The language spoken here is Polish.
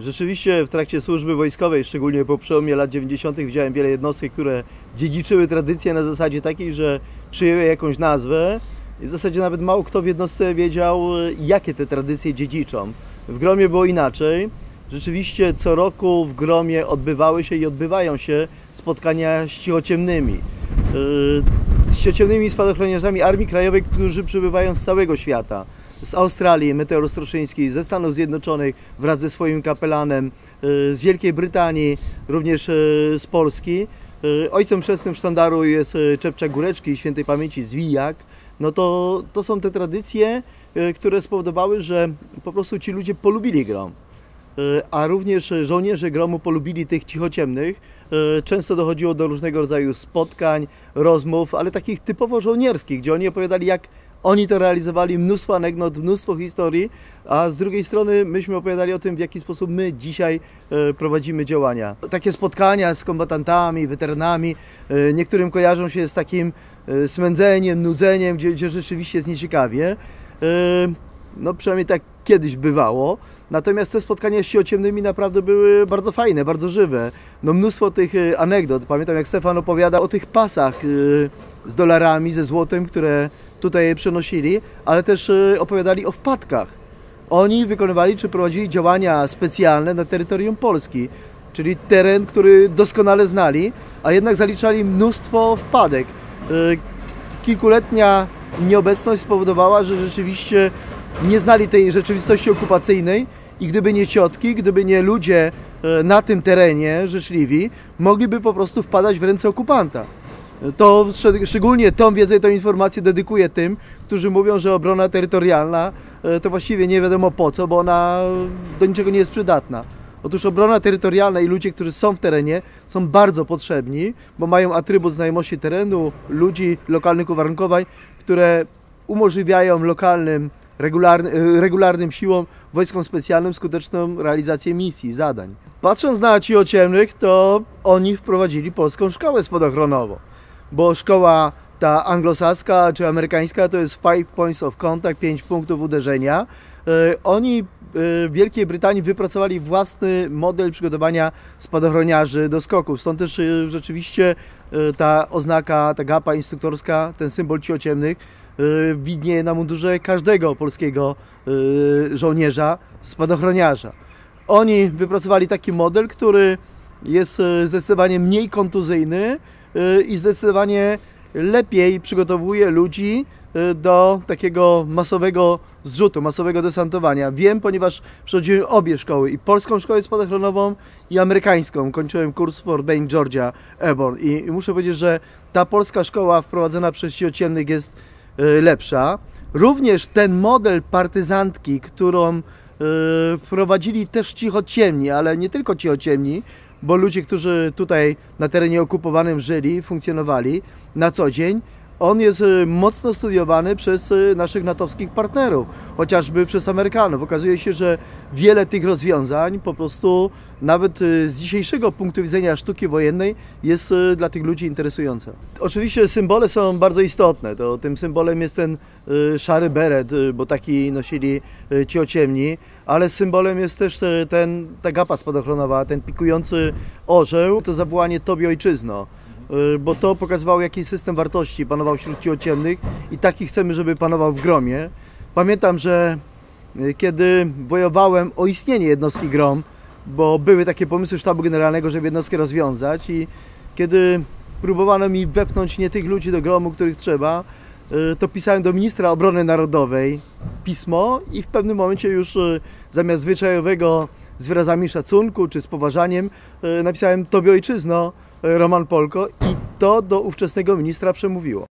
Rzeczywiście w trakcie służby wojskowej, szczególnie po przełomie lat 90., widziałem wiele jednostek, które dziedziczyły tradycję na zasadzie takiej, że przyjęły jakąś nazwę i w zasadzie nawet mało kto w jednostce wiedział, jakie te tradycje dziedziczą. W Gromie było inaczej. Rzeczywiście co roku w Gromie odbywały się i odbywają się spotkania z cichociemnymi. Z cichociemnymi spadochroniarzami Armii Krajowej, którzy przybywają z całego świata. Z Australii, Meteor Ostroszyński, ze Stanów Zjednoczonych wraz ze swoim kapelanem, yy, z Wielkiej Brytanii, również yy, z Polski. Yy, Ojcem chrzestnym sztandaru jest Czepczak Góreczki, świętej pamięci Zwijak. No to, to są te tradycje, które spowodowały, że po prostu ci ludzie polubili grom. A również żołnierze gromu polubili tych cichociemnych. E, Często dochodziło do różnego rodzaju spotkań, rozmów, ale takich typowo żołnierskich, gdzie oni opowiadali, jak oni to realizowali, mnóstwo anegdot, mnóstwo historii, a z drugiej strony myśmy opowiadali o tym, w jaki sposób my dzisiaj e, prowadzimy działania. Takie spotkania z kombatantami, weteranami, e, niektórym kojarzą się z takim smędzeniem, nudzeniem, gdzie, gdzie rzeczywiście jest nieciekawie. No przynajmniej tak kiedyś bywało. Natomiast te spotkania z ciemnymi naprawdę były bardzo fajne, bardzo żywe. No mnóstwo tych e, anegdot. Pamiętam jak Stefan opowiada o tych pasach e, z dolarami, ze złotem, które tutaj przenosili, ale też e, opowiadali o wpadkach. Oni wykonywali czy prowadzili działania specjalne na terytorium Polski, czyli teren, który doskonale znali, a jednak zaliczali mnóstwo wpadek. Kilkuletnia nieobecność spowodowała, że rzeczywiście nie znali tej rzeczywistości okupacyjnej i gdyby nie ciotki, gdyby nie ludzie e, na tym terenie życzliwi, mogliby po prostu wpadać w ręce okupanta. To szczeg- szczególnie tą wiedzę i tą informację dedykuję tym, którzy mówią, że obrona terytorialna e, to właściwie nie wiadomo po co, bo ona do niczego nie jest przydatna. Otóż obrona terytorialna i ludzie, którzy są w terenie, są bardzo potrzebni, bo mają atrybut znajomości terenu, ludzi, lokalnych uwarunkowań, które umożliwiają lokalnym, regularny, e, regularnym siłom, wojskom specjalnym skuteczną realizację misji, zadań. Patrząc na ciemnych, to oni wprowadzili polską szkołę spadochronową, bo szkoła ta anglosaska czy amerykańska to jest Five Points of Contact, pięć punktów uderzenia. E, Oni e, w Wielkiej Brytanii wypracowali własny model przygotowania spadochroniarzy do skoków. Stąd też rzeczywiście ta oznaka, ta gapa instruktorska, ten symbol ciociemnych widnieje na mundurze każdego polskiego e, żołnierza, spadochroniarza. Oni wypracowali taki model, który jest e, zdecydowanie mniej kontuzyjny i zdecydowanie lepiej przygotowuje ludzi do takiego masowego zrzutu, masowego desantowania. Wiem, ponieważ przechodziłem obie szkoły, i polską szkołę spadochronową, i amerykańską. Kończyłem kurs w Fort Benning, Georgia Airborne i i muszę powiedzieć, że ta polska szkoła wprowadzona przez ciociemnych jest lepsza. Również ten model partyzantki, którą e, wprowadzili też cichociemni, ale nie tylko cichociemni, bo ludzie, którzy tutaj na terenie okupowanym żyli, funkcjonowali na co dzień, on jest e, mocno studiowany przez e, naszych natowskich partnerów, chociażby przez Amerykanów. Okazuje się, że wiele tych rozwiązań po prostu nawet e, z dzisiejszego punktu widzenia sztuki wojennej jest dla tych ludzi interesujące. Oczywiście symbole są bardzo istotne. To tym symbolem jest ten szary beret, bo taki nosili e, ciociemni, ale symbolem jest też ten, ta gapa spadochronowa, ten pikujący orzeł, to zawołanie Tobie Ojczyzno. Y, bo to pokazywało, jaki system wartości panował wśród ciemnych i taki chcemy, żeby panował w gromie. Pamiętam, że y, kiedy wojowałem o istnienie jednostki grom, bo były takie pomysły sztabu generalnego, żeby jednostkę rozwiązać i kiedy próbowano mi wepchnąć nie tych ludzi do gromu, których trzeba, y, to pisałem do ministra obrony narodowej pismo i w pewnym momencie już zamiast zwyczajowego z wyrazami szacunku czy z poważaniem napisałem Tobie ojczyzno, Roman Polko i to do ówczesnego ministra przemówiło.